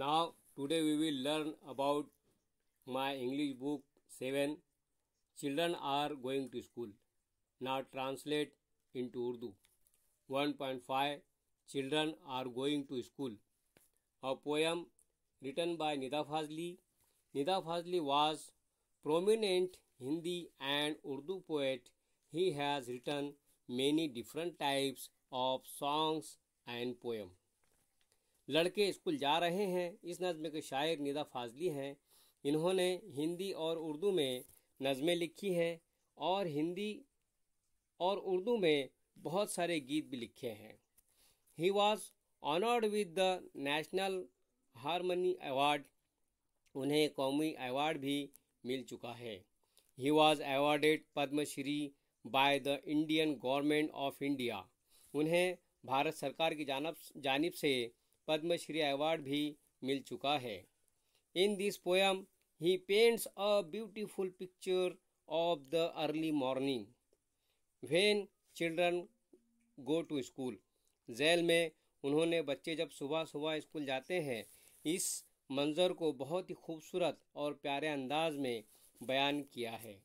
Now, today we will learn about my English book 7 Children are going to school. Now, translate into Urdu. 1.5 Children are going to school. A poem written by Nida Fazli. Nida Fazli was prominent Hindi and Urdu poet. He has written many different types of songs and poems. लड़के school जा रहे हैं। इस नज़म के शायर निदा फाजली हैं। इन्होंने हिंदी और उर्दू में नज़में लिखी हैं और हिंदी और उर्दू में बहुत सारे गीत भी लिखे हैं। He was honoured with the national harmony award उन्हें कौमी अवार्ड भी मिल चुका है। He was awarded Padma Shri by the Indian government of India उन्हें भारत सरकार की जानब जानिब से पद्मश्री अवार्ड भी मिल चुका है। In this poem he paints a beautiful picture of the early morning when children go to school jail में उन्होंने बच्चे जब सुबह सुबह स्कूल जाते हैं, इस मंजर को बहुत ही खूबसूरत और प्यारे अंदाज में बयान किया है।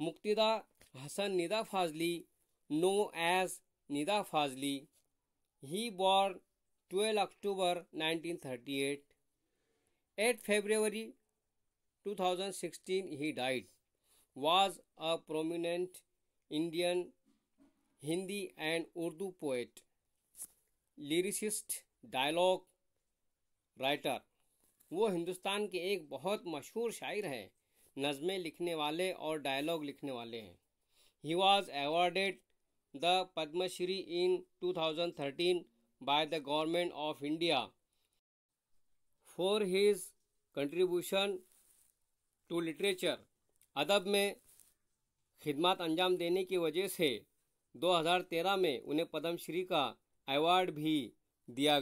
Muqtida Hasan Nida Fazli known as Nida Fazli He born 12 October 1938. 8 February 2016 he died. Was a prominent Indian Hindi and Urdu poet, lyricist, dialogue writer वो हिंदुस्तान के एक बहुत मशहूर शायर हैं नज़में लिखने वाले और डायलॉग लिखने वाले हैं he was awarded the Padma Shri in 2013 by the Government of India for his contribution to literature. अदब में खिदमत अंजाम देने की वजह से 2013 में उन्हें ka का अवार्ड भी दिया